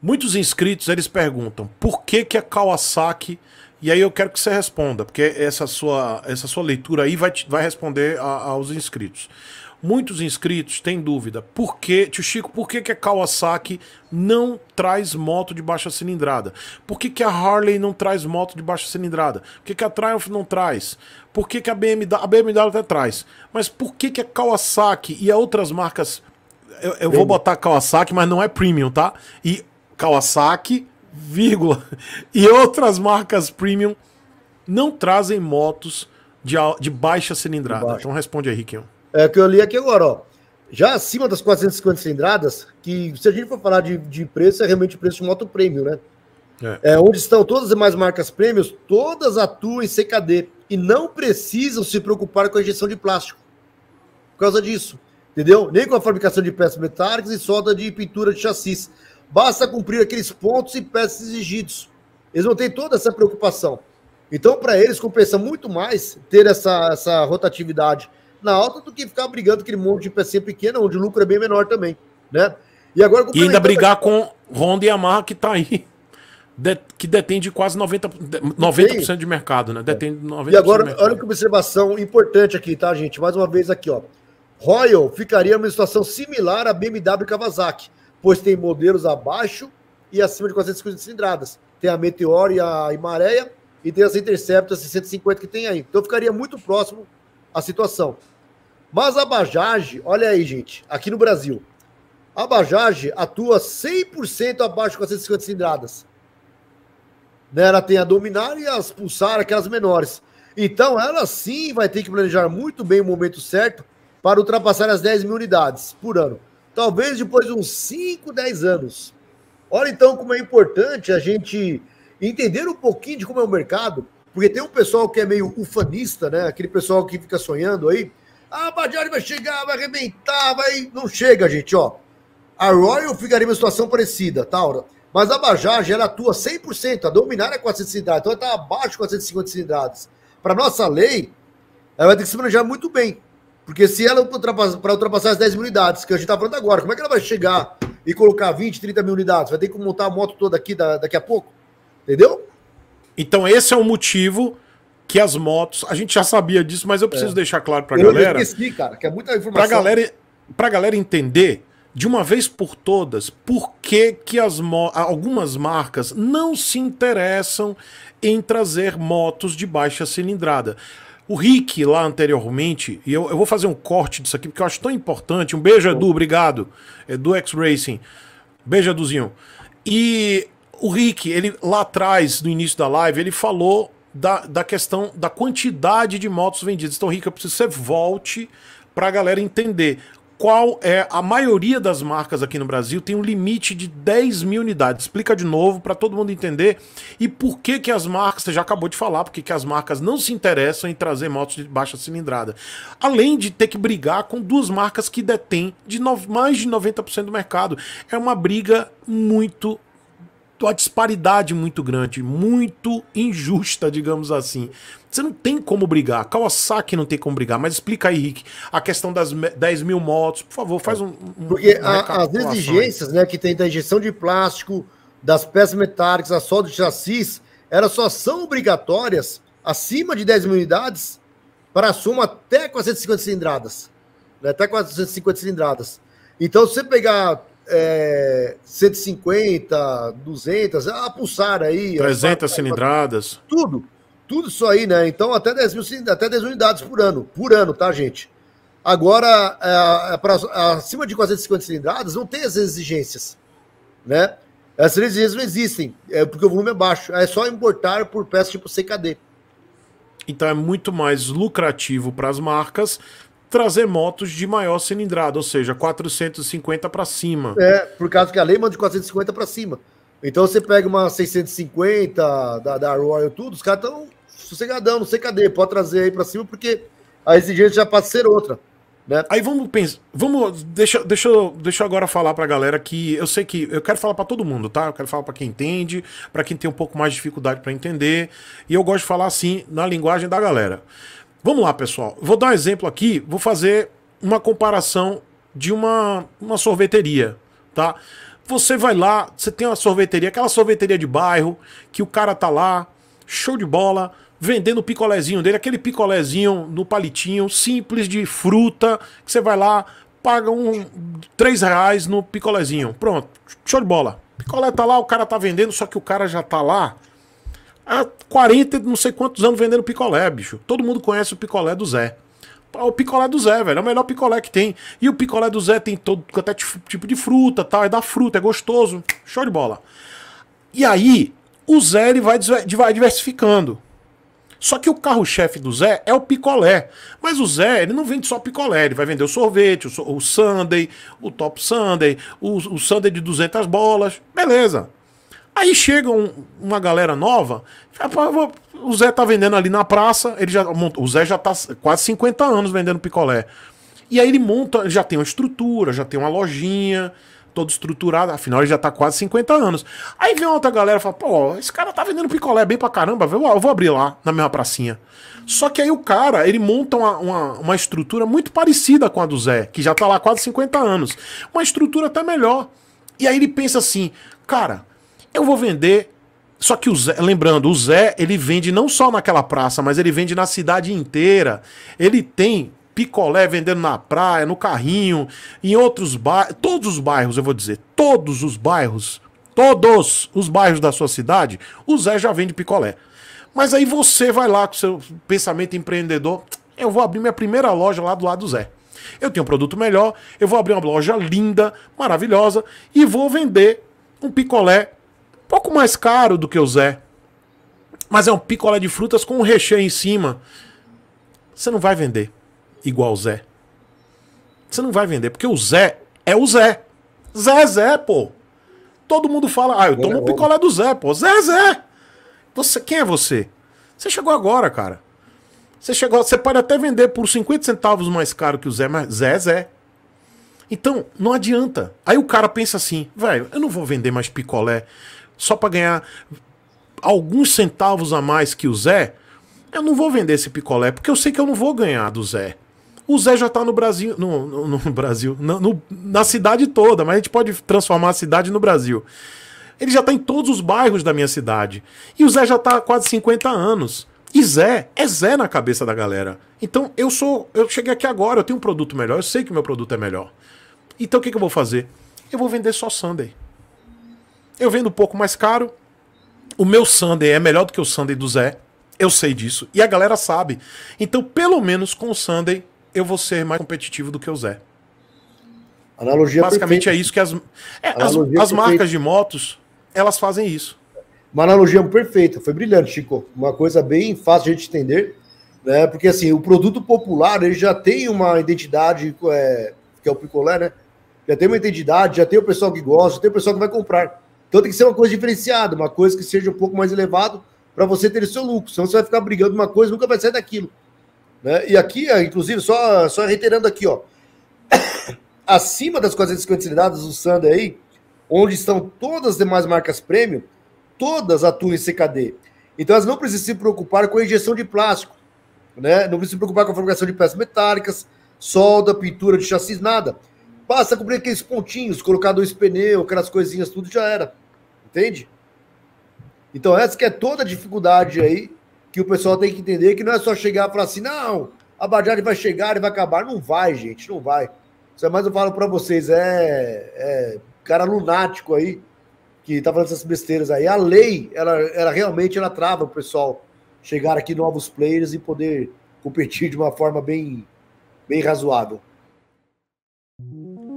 Muitos inscritos eles perguntam por que, que a Kawasaki. E aí eu quero que você responda, porque essa sua, essa sua leitura aí vai, vai responder a, aos inscritos. Muitos inscritos têm dúvida. Por que, tio Chico, por que, que a Kawasaki não traz moto de baixa cilindrada? Por que, que a Harley não traz moto de baixa cilindrada? Por que, que a Triumph não traz? Por que, que a BMW. A BMW até traz. Mas por que, que a Kawasaki e a outras marcas. Eu, eu vou botar Kawasaki, mas não é premium, tá? E Kawasaki, vírgula, e outras marcas premium não trazem motos de, de baixa cilindrada. Então responde aí, Riquinho. É que eu li aqui agora, ó. Já acima das 450 cilindradas, que se a gente for falar de, de preço, é realmente o preço de moto premium, né? É. é. onde estão todas as demais marcas prêmios, todas atuam em CKD e não precisam se preocupar com a injeção de plástico. Por causa disso, entendeu? Nem com a fabricação de peças metálicas e solda de pintura de chassis. Basta cumprir aqueles pontos e peças exigidos. Eles não têm toda essa preocupação. Então, para eles, compensa muito mais ter essa, essa rotatividade na alta do que ficar brigando aquele monte de pecinha pequena, onde o lucro é bem menor também, né? E agora e ainda brigar com Honda e Yamaha que tá aí, que detém de quase 90%, 90 de mercado, né? Detém 90% E agora, olha que observação importante aqui, tá, gente? Mais uma vez aqui, ó. Royal ficaria numa situação similar à BMW Kawasaki, pois tem modelos abaixo e acima de 450 cilindradas. Tem a Meteor e a Himareia e tem as Interceptor 650 que tem aí. Então ficaria muito próximo a situação. Mas a Bajaj, olha aí, gente, aqui no Brasil, a Bajaj atua 100% abaixo de 450 cilindradas. Né? Ela tem a Dominar e as Pulsar, aquelas menores. Então, ela sim vai ter que planejar muito bem o momento certo para ultrapassar as 10 mil unidades por ano. Talvez depois de uns 5, 10 anos. Olha então como é importante a gente entender um pouquinho de como é o mercado porque tem um pessoal que é meio ufanista, né? Aquele pessoal que fica sonhando aí. Ah, a Bajaj vai chegar, vai arrebentar, vai. Não chega, gente, ó. A Royal ficaria em uma situação parecida, Taura. Tá, Mas a Bajaj, ela atua 100%. A Dominar é 400 cilindradas, então ela está abaixo de 450 cilindradas. Para nossa lei, ela vai ter que se manejar muito bem. Porque se ela ultrapassar, para ultrapassar as 10 mil unidades, que a gente está falando agora, como é que ela vai chegar e colocar 20, 30 mil unidades? Vai ter que montar a moto toda aqui da, daqui a pouco? Entendeu? Então esse é o motivo que as motos. A gente já sabia disso, mas eu preciso é. deixar claro pra eu galera. Eu esqueci, cara, que é muita informação. Pra galera, pra galera entender de uma vez por todas por que, que as algumas marcas não se interessam em trazer motos de baixa cilindrada. O Rick, lá anteriormente, e eu, eu vou fazer um corte disso aqui porque eu acho tão importante. Um beijo, Edu, obrigado. Edu X Racing. Beijo, Eduzinho. E o Rick, ele lá atrás, no início da live, ele falou da, da questão da quantidade de motos vendidas. Então, Rick, eu preciso que você volte para a galera entender qual é a maioria das marcas aqui no Brasil tem um limite de 10 mil unidades. Explica de novo para todo mundo entender e por que que as marcas, você já acabou de falar, porque que as marcas não se interessam em trazer motos de baixa cilindrada. Além de ter que brigar com duas marcas que detêm de no, mais de 90% do mercado. É uma briga muito uma disparidade muito grande, muito injusta, digamos assim. Você não tem como brigar. Kawasaki não tem como brigar. Mas explica aí, Rick, a questão das 10 mil motos. Por favor, faz um. um Porque a, as exigências né, que tem da injeção de plástico, das peças metálicas, a solda de chassis, elas só são obrigatórias acima de 10 mil unidades para a soma até 450 cilindradas. Né, até 450 cilindradas. Então, se você pegar é, 150, 200, a pulsar aí. 300 cilindradas. Tudo. Tudo isso aí, né? Então, até 10, mil, até 10 unidades por ano. Por ano, tá, gente? Agora, é, é pra, acima de 450 cilindradas, não tem essas exigências, né? Essas exigências não existem, é porque o volume é baixo. É só importar por peça tipo CKD. Então é muito mais lucrativo para as marcas trazer motos de maior cilindrada, ou seja, 450 para cima. É, por causa que a lei manda de 450 para cima. Então você pega uma 650 da, da Royal, tudo, os caras estão sossegadão, não sei cadê, pode trazer aí para cima, porque a exigência já passa a ser outra. Né? Aí vamos pensar, vamos, deixa, deixa, deixa eu agora falar pra galera que eu sei que eu quero falar para todo mundo, tá? Eu quero falar para quem entende, para quem tem um pouco mais de dificuldade para entender, e eu gosto de falar assim na linguagem da galera. Vamos lá, pessoal. Vou dar um exemplo aqui, vou fazer uma comparação de uma, uma sorveteria, tá? Você vai lá, você tem uma sorveteria, aquela sorveteria de bairro, que o cara tá lá, show de bola, vendendo o picolézinho dele, aquele picolézinho no palitinho, simples de fruta, que você vai lá, paga um 3 reais no picolézinho. Pronto, show de bola. Picolé tá lá, o cara tá vendendo, só que o cara já tá lá há 40, não sei quantos anos vendendo picolé, bicho. Todo mundo conhece o picolé do Zé. O picolé do Zé, velho, é o melhor picolé que tem. E o picolé do Zé tem todo até tipo de fruta, tal, é da fruta, é gostoso. Show de bola. E aí, o Zé ele vai, diversificando. Só que o carro-chefe do Zé é o picolé. Mas o Zé, ele não vende só picolé, ele vai vender o sorvete, o, o sundae, o top sundae, o, o sundae de 200 bolas, beleza. Aí chega um, uma galera nova, o Zé tá vendendo ali na praça, ele já o Zé já tá quase 50 anos vendendo picolé. E aí ele monta, já tem uma estrutura, já tem uma lojinha, todo estruturado, afinal ele já tá quase 50 anos. Aí vem outra galera e fala, pô, esse cara tá vendendo picolé bem pra caramba, eu vou abrir lá, na mesma pracinha. Só que aí o cara, ele monta uma, uma, uma, estrutura muito parecida com a do Zé, que já tá lá quase 50 anos. Uma estrutura até melhor. E aí ele pensa assim, cara, eu vou vender. Só que o Zé, lembrando, o Zé, ele vende não só naquela praça, mas ele vende na cidade inteira. Ele tem picolé vendendo na praia, no carrinho, em outros bairros, todos os bairros, eu vou dizer, todos os bairros, todos os bairros da sua cidade, o Zé já vende picolé. Mas aí você vai lá com seu pensamento empreendedor, eu vou abrir minha primeira loja lá do lado do Zé. Eu tenho um produto melhor, eu vou abrir uma loja linda, maravilhosa e vou vender um picolé pouco mais caro do que o Zé. Mas é um picolé de frutas com um recheio em cima. Você não vai vender igual o Zé. Você não vai vender, porque o Zé é o Zé. Zé, Zé, pô. Todo mundo fala, ah, eu tomo um picolé do Zé, pô. Zé, Zé. Você, quem é você? Você chegou agora, cara. Você chegou, você pode até vender por 50 centavos mais caro que o Zé, mas Zé, Zé. Então, não adianta. Aí o cara pensa assim, velho, eu não vou vender mais picolé só para ganhar alguns centavos a mais que o Zé. Eu não vou vender esse picolé, porque eu sei que eu não vou ganhar do Zé. O Zé já tá no Brasil. No, no, no Brasil. No, no, na cidade toda, mas a gente pode transformar a cidade no Brasil. Ele já tá em todos os bairros da minha cidade. E o Zé já tá há quase 50 anos. E Zé é Zé na cabeça da galera. Então eu sou. Eu cheguei aqui agora, eu tenho um produto melhor, eu sei que o meu produto é melhor. Então o que, que eu vou fazer? Eu vou vender só Sunday. Eu vendo um pouco mais caro. O meu Sunday é melhor do que o Sunday do Zé. Eu sei disso. E a galera sabe. Então, pelo menos com o Sunday, eu vou ser mais competitivo do que o Zé. Analogia Basicamente perfeita. é isso que as, é, as, as marcas de motos, elas fazem isso. Uma analogia perfeita, foi brilhante, Chico. Uma coisa bem fácil de a gente entender, né? Porque assim, o produto popular ele já tem uma identidade, é, que é o picolé, né? Já tem uma identidade, já tem o pessoal que gosta, já tem o pessoal que vai comprar. Então tem que ser uma coisa diferenciada, uma coisa que seja um pouco mais elevado para você ter o seu lucro. Senão você vai ficar brigando uma coisa nunca vai sair daquilo. Né? E aqui, inclusive, só, só reiterando aqui, ó. Acima das 450 cilindradas do Sander aí, onde estão todas as demais marcas premium, todas atuam em CKD. Então elas não precisam se preocupar com a injeção de plástico, né? Não precisam se preocupar com a fabricação de peças metálicas, solda, pintura de chassis, nada. Basta cobrir aqueles pontinhos, colocar dois pneus, aquelas coisinhas, tudo já era. Entende? Então essa que é toda a dificuldade aí que o pessoal tem que entender que não é só chegar e falar assim, não, a Bajaj vai chegar e vai acabar. Não vai, gente, não vai. Isso é mais eu falo para vocês, é, é, cara lunático aí que tá falando essas besteiras aí. A lei, ela, ela realmente ela trava o pessoal chegar aqui novos players e poder competir de uma forma bem, bem razoável.